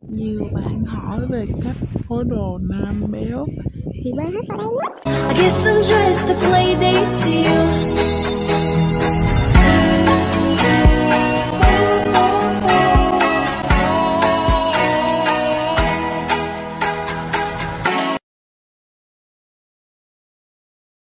Nhiều bạn hỏi về cách phối đồ nam béo Thì ba hết vào đây nhé I guess I'm just a play date to you.